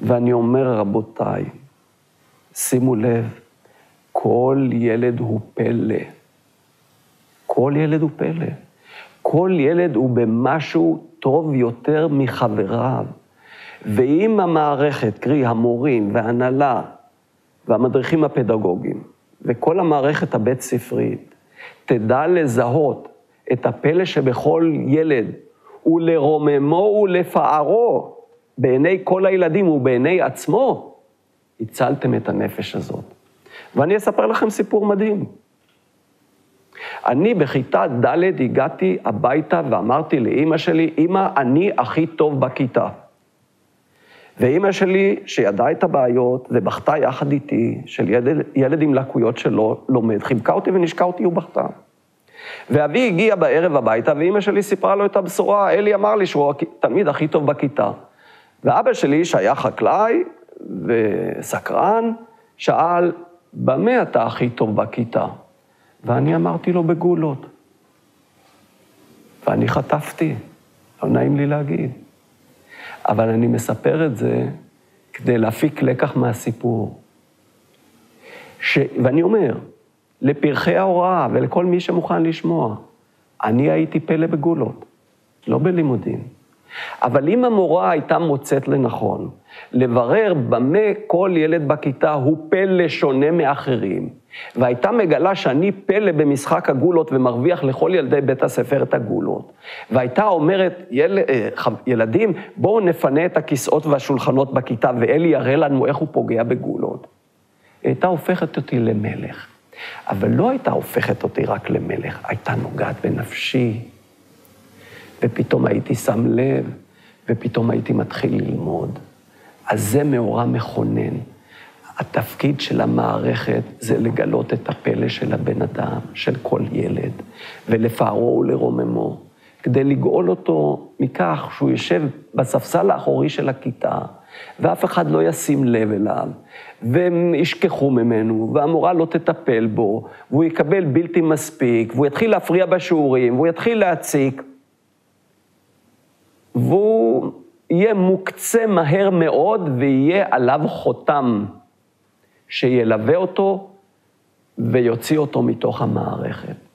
ואני אומר, רבותיי, שימו לב, כל ילד הוא פלא. כל ילד הוא פלא. כל ילד הוא במשהו טוב יותר מחבריו. ואם המערכת, קרי המורים וההנהלה והמדריכים הפדגוגיים וכל המערכת הבית-ספרית, תדע לזהות את הפלא שבכל ילד ולרוממו ולפארו בעיני כל הילדים ובעיני עצמו, הצלתם את הנפש הזאת. ואני אספר לכם סיפור מדהים. אני בכיתה ד' הגעתי הביתה ואמרתי לאימא שלי, אימא, אני הכי טוב בכיתה. ואימא שלי, שידעה את הבעיות ובכתה יחד איתי, של ילד, ילד עם לקויות שלא לומד, חיבקה אותי ונשקה אותי ובכתה. ואבי הגיע בערב הביתה, ואימא שלי סיפרה לו את הבשורה, אלי אמר לי שהוא התלמיד הכי טוב בכיתה. ואבא שלי, שהיה חקלאי וסקרן, שאל, במה אתה הכי טוב בכיתה? ואני אמרתי לו, בגולות. ואני חטפתי, לא נעים לי להגיד. אבל אני מספר את זה כדי להפיק לקח מהסיפור. ש... ואני אומר, לפרחי ההוראה ולכל מי שמוכן לשמוע, אני הייתי פלא בגולות, לא בלימודים. אבל אם המורה הייתה מוצאת לנכון לברר במה כל ילד בכיתה הוא פלא שונה מאחרים, והייתה מגלה שאני פלא במשחק הגולות ומרוויח לכל ילדי בית הספר את הגולות, והייתה אומרת, יל... אה, ילדים, בואו נפנה את הכיסאות והשולחנות בכיתה, ואלי יראה לנו איך הוא פוגע בגולות. היא הייתה הופכת אותי למלך. אבל לא הייתה הופכת אותי רק למלך, הייתה נוגעת בנפשי. ופתאום הייתי שם לב, ופתאום הייתי מתחיל ללמוד. אז זה מאורע מכונן. התפקיד של המערכת זה לגלות את הפלא של הבן אדם, של כל ילד, ולפארו ולרוממו, כדי לגאול אותו מכך שהוא יושב בספסל האחורי של הכיתה, ואף אחד לא ישים לב אליו, והם ישכחו ממנו, והמורה לא תטפל בו, והוא יקבל בלתי מספיק, והוא יתחיל להפריע בשיעורים, והוא יתחיל להציק, והוא יהיה מוקצה מהר מאוד, ויהיה עליו חותם שילווה אותו ויוציא אותו מתוך המערכת.